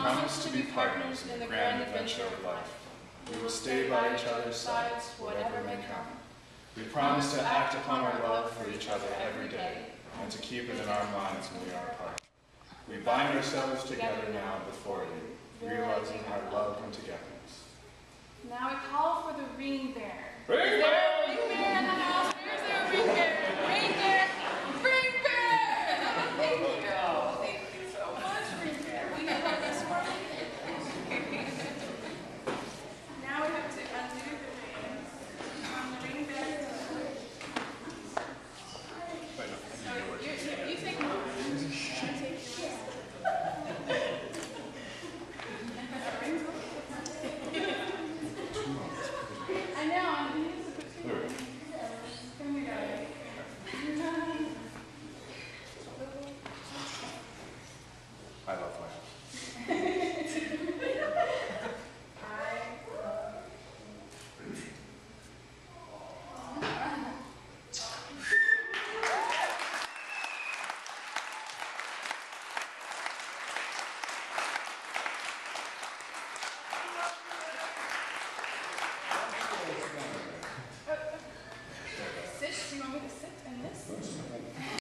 promise to be partners in the grand adventure of life. We will stay by each other's sides, whatever may come. We promise to act upon our love for each other every day, and to keep it in our minds when we are apart. We bind ourselves together now before you, realizing our love and togetherness. Now I call for the ring bearer. Ring there bearer in the house? sit in this?